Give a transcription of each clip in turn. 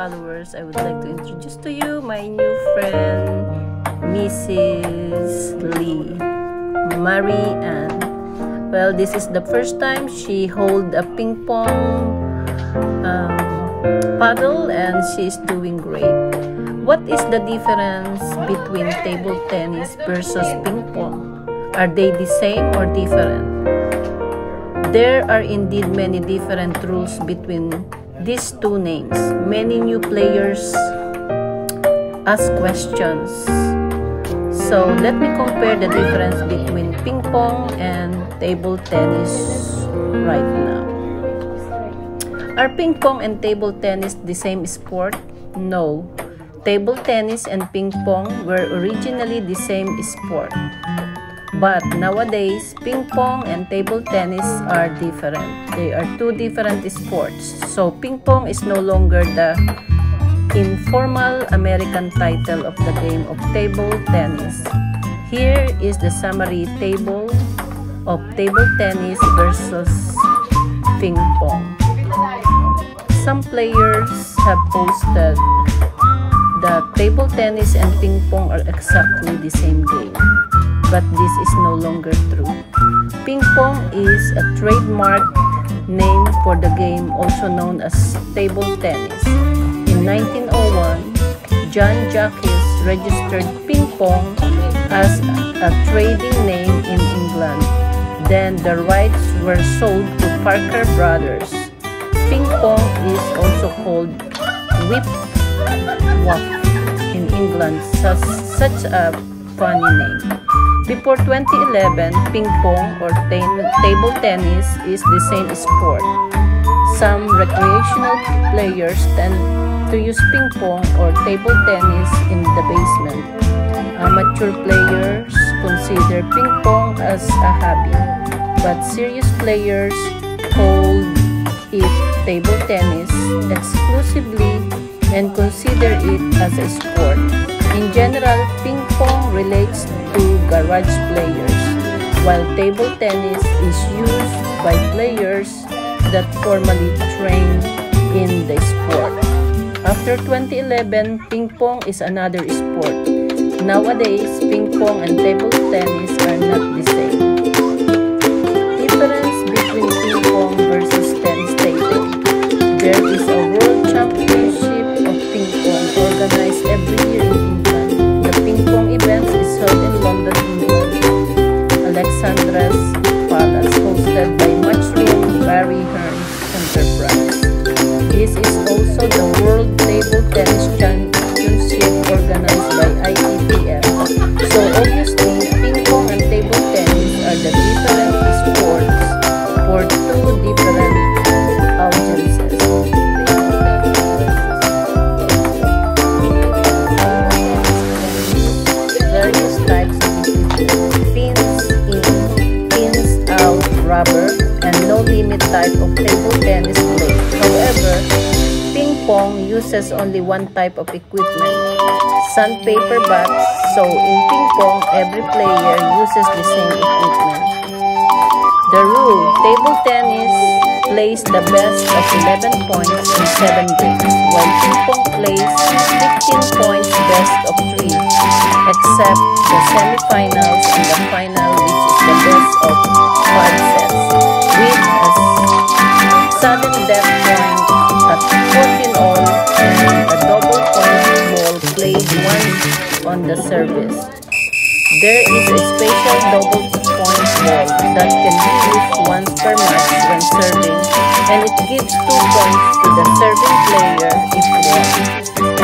followers, I would like to introduce to you my new friend, Mrs. Lee, Marie Ann. Well, this is the first time she hold a ping pong um, paddle and she's doing great. What is the difference between table tennis versus ping pong? Are they the same or different? There are indeed many different rules between these two names. Many new players ask questions. So let me compare the difference between ping pong and table tennis right now. Are ping pong and table tennis the same sport? No. Table tennis and ping pong were originally the same sport. But nowadays, ping pong and table tennis are different. They are two different sports. So ping pong is no longer the informal American title of the game of table tennis. Here is the summary table of table tennis versus ping pong. Some players have posted that table tennis and ping pong are exactly the same game but this is no longer true. Ping pong is a trademark name for the game also known as table tennis. In 1901, John Jacques registered ping pong as a trading name in England. Then the rights were sold to Parker Brothers. Ping pong is also called whiff whaff in England, such, such a funny name. Before 2011, ping pong or table tennis is the same sport. Some recreational players tend to use ping pong or table tennis in the basement. Amateur players consider ping pong as a hobby, but serious players hold it table tennis exclusively and consider it as a sport. In general, ping pong relates to garage players, while table tennis is used by players that formally train in the sport. After 2011, ping pong is another sport. Nowadays, ping pong and table tennis are not the same. For two different audiences. Various types of pips in, pips uh, out, rubber, and no limit type of table tennis blade. However, ping pong uses only one type of equipment, sandpaper bats, so in ping pong, every player uses the same equipment. The rule, table tennis plays the best of 11 points in 7 games, while ping pong plays 15 points best of 3, except the semifinals and the final which is the best of 5 sets, with a sudden death point at 14 all and a double point ball played once on the service. There is a special double point that can be used once per match when serving and it gives 2 points to the serving player if won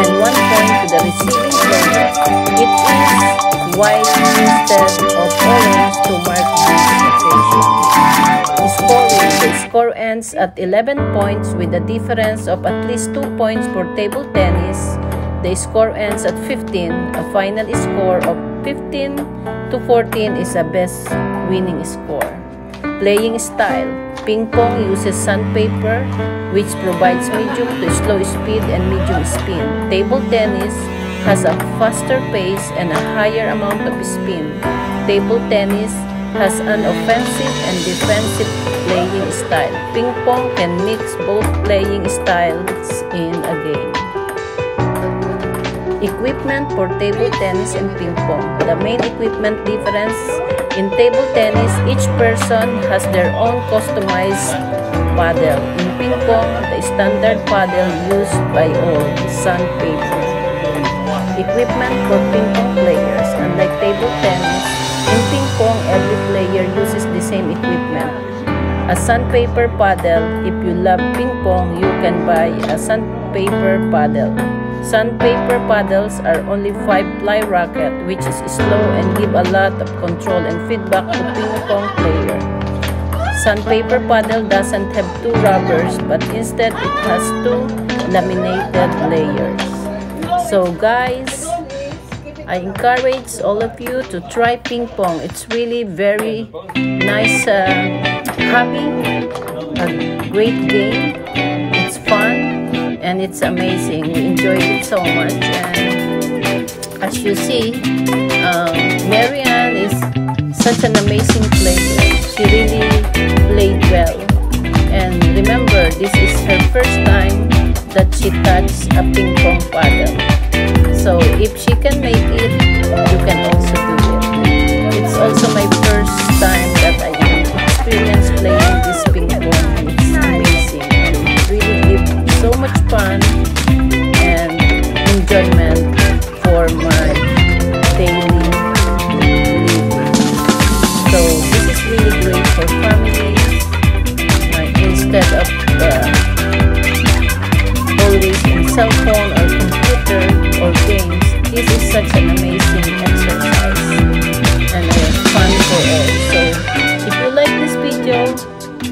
and 1 point to the receiving player. It is white instead of orange to mark this occasion. Scoring. The score ends at 11 points with a difference of at least 2 points for table tennis. The score ends at 15. A final score of 15 to 14 is a best winning score. Playing style. Ping pong uses sandpaper, which provides medium to slow speed and medium spin. Table tennis has a faster pace and a higher amount of spin. Table tennis has an offensive and defensive playing style. Ping pong can mix both playing styles in a game. Equipment for table tennis and ping pong. The main equipment difference in table tennis, each person has their own customized paddle. In ping pong, the standard paddle used by all, sandpaper. Equipment for ping pong players. Unlike table tennis, in ping pong, every player uses the same equipment. A sandpaper paddle, if you love ping pong, you can buy a sandpaper paddle. Sandpaper paddles are only 5-ply racket which is slow and give a lot of control and feedback to ping pong player. Sandpaper paddle doesn't have two rubbers but instead it has two laminated layers. So guys, I encourage all of you to try ping pong. It's really very nice uh, hobby, a great game. And it's amazing. We enjoyed it so much and as you see, um, Marianne is such an amazing player.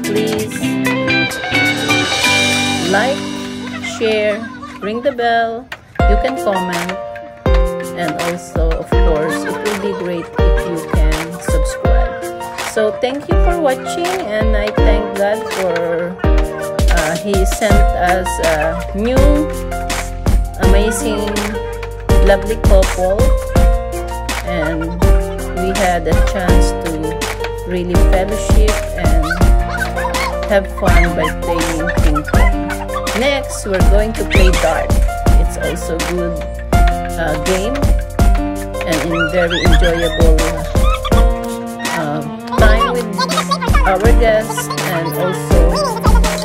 Please. Like share, ring the bell, you can comment, and also, of course, it will be great if you can subscribe. So, thank you for watching, and I thank God for uh, He sent us a new, amazing, lovely couple, and we had a chance to really fellowship and have fun by playing ping pong. Next, we're going to play dart. It's also a good uh, game and very enjoyable uh, time with our guests and also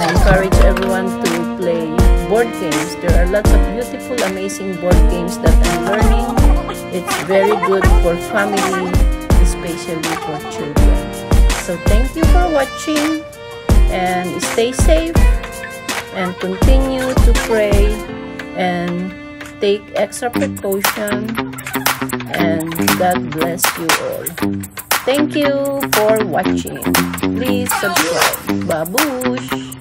I encourage everyone to play board games. There are lots of beautiful, amazing board games that I'm learning. It's very good for family, especially for children. So thank you for watching and stay safe and continue to pray and take extra precaution and God bless you all. Thank you for watching. Please subscribe. Babush!